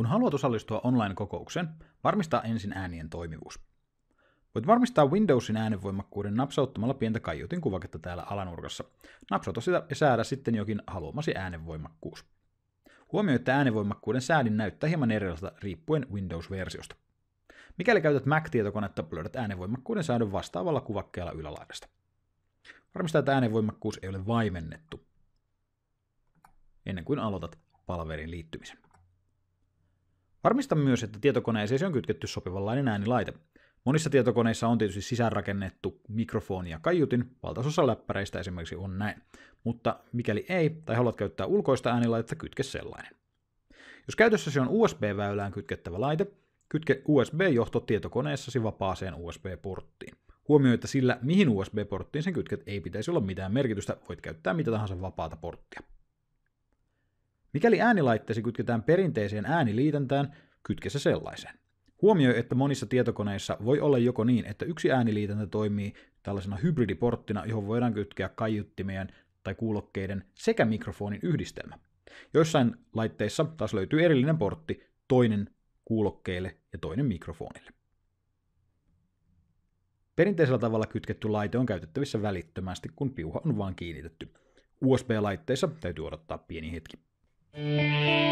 Kun haluat osallistua online-kokoukseen, varmista ensin äänien toimivuus. Voit varmistaa Windowsin äänenvoimakkuuden napsauttamalla pientä kaiutin kuvaketta täällä alanurkassa. Napsauta sitä ja säädä sitten jokin haluamasi äänenvoimakkuus. Huomioi, että äänenvoimakkuuden säädin näyttää hieman erilaiselta riippuen Windows-versiosta. Mikäli käytät Mac-tietokonetta, löydät äänenvoimakkuuden säädön vastaavalla kuvakkeella ylälaidasta. Varmista, että äänenvoimakkuus ei ole vaimennettu ennen kuin aloitat palvelin liittymisen. Varmista myös, että tietokoneeseen on kytketty sopivanlainen äänilaite. Monissa tietokoneissa on tietysti sisäänrakennettu mikrofoni ja kaiutin, valtaosa läppäreistä esimerkiksi on näin. Mutta mikäli ei, tai haluat käyttää ulkoista äänilaitetta, kytke sellainen. Jos käytössäsi on USB-väylään kytkettävä laite, kytke USB-johto tietokoneessasi vapaaseen USB-porttiin. Huomioi, että sillä, mihin USB-porttiin sen kytket, ei pitäisi olla mitään merkitystä, voit käyttää mitä tahansa vapaata porttia. Mikäli äänilaitteesi kytketään perinteiseen ääniliitäntään, kytke se sellaiseen. Huomioi, että monissa tietokoneissa voi olla joko niin, että yksi ääniliitäntä toimii tällaisena hybridiporttina, johon voidaan kytkeä kaiuttimien tai kuulokkeiden sekä mikrofonin yhdistelmä. Joissain laitteissa taas löytyy erillinen portti, toinen kuulokkeille ja toinen mikrofonille. Perinteisellä tavalla kytketty laite on käytettävissä välittömästi, kun piuha on vain kiinnitetty. USB-laitteissa täytyy odottaa pieni hetki. Música